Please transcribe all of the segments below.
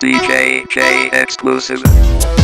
DJ J exclusive.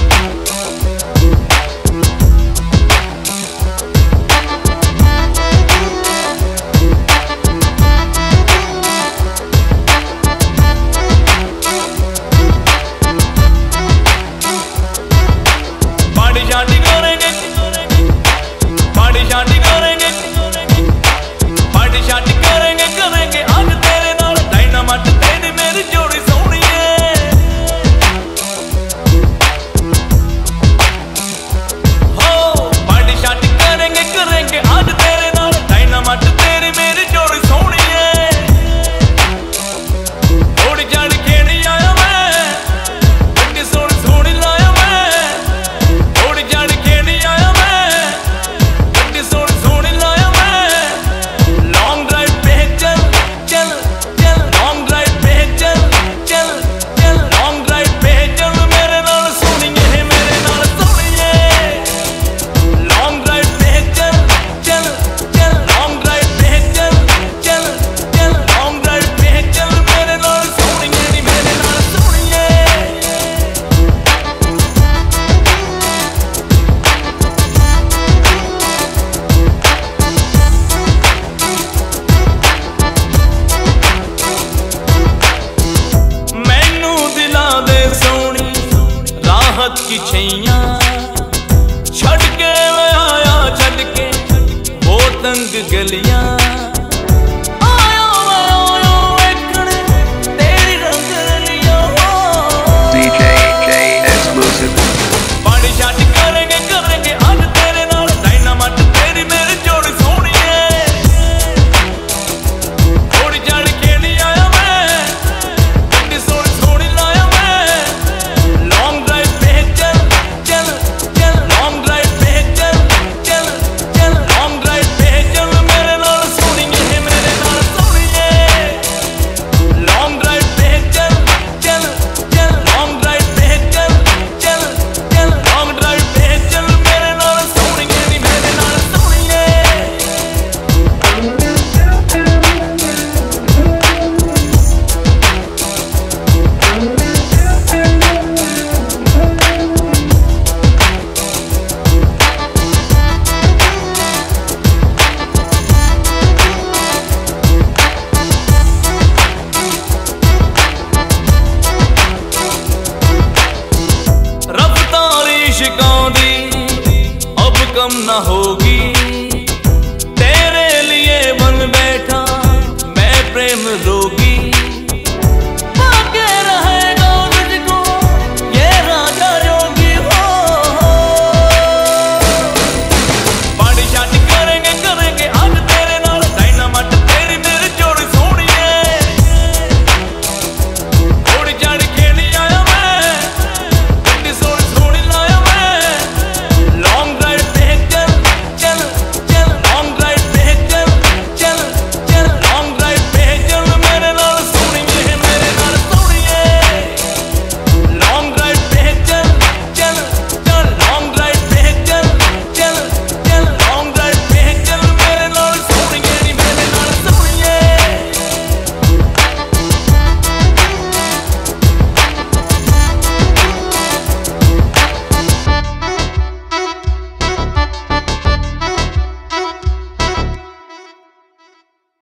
की छैया। छड़ के आया छड़ के वो तंग गलियाँ। na